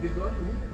Bigode único.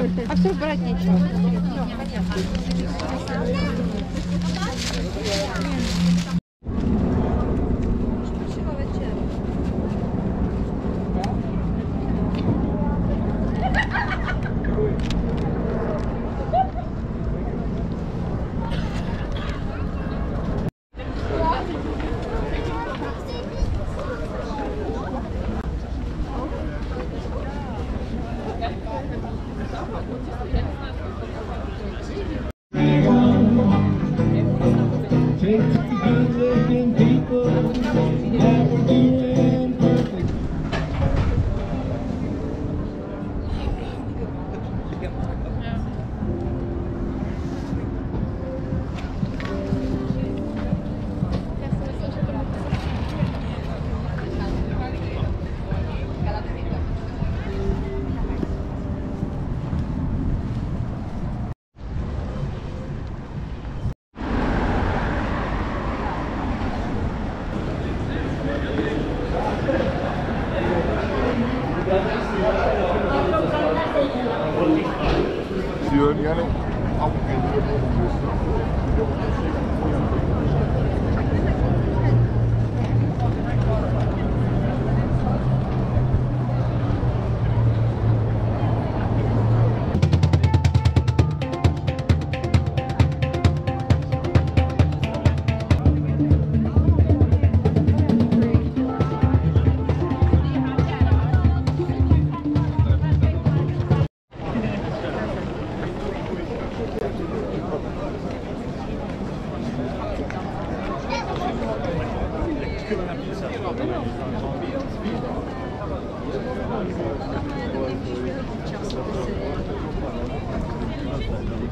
А все, брать нечего.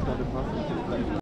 Ja, maar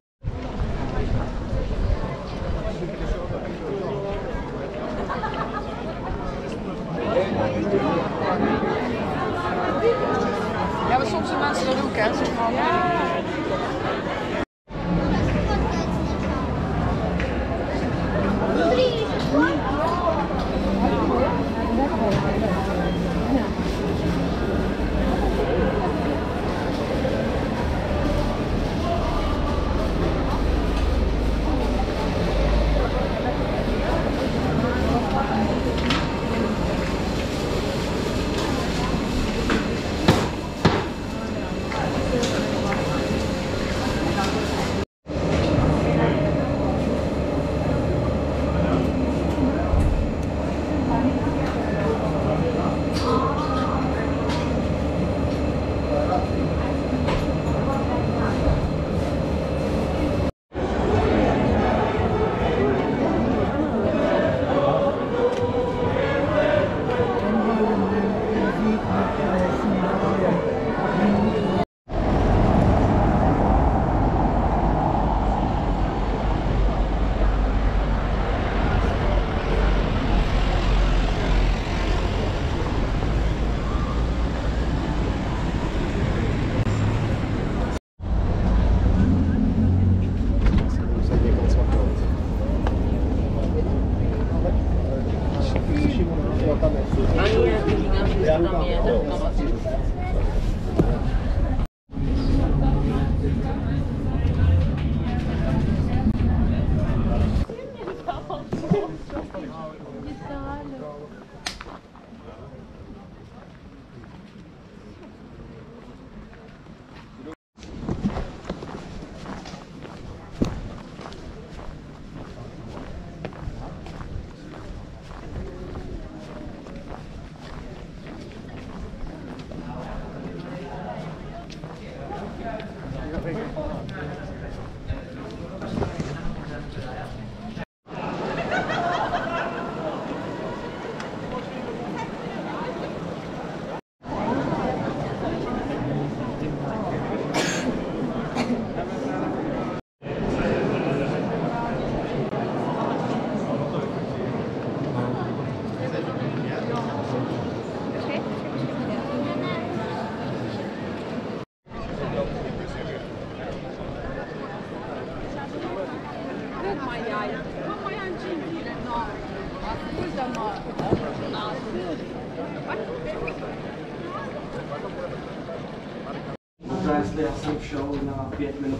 Zdaj ste jaz sem šel 5 minut.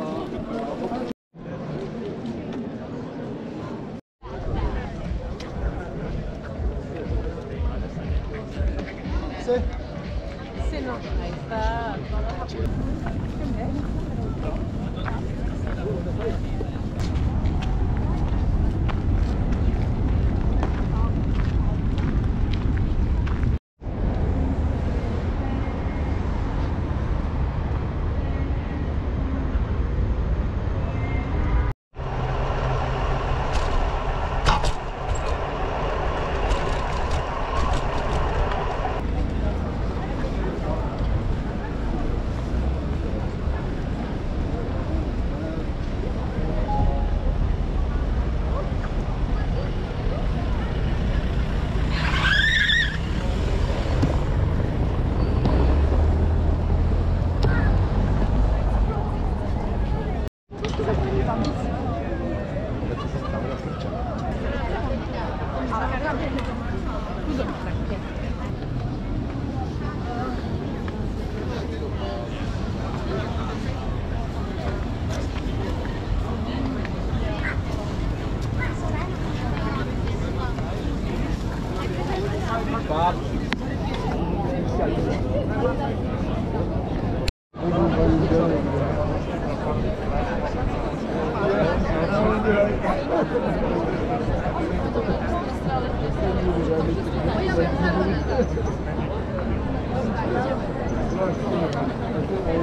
Equilin. 太乱了！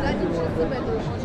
咱就吃四百多。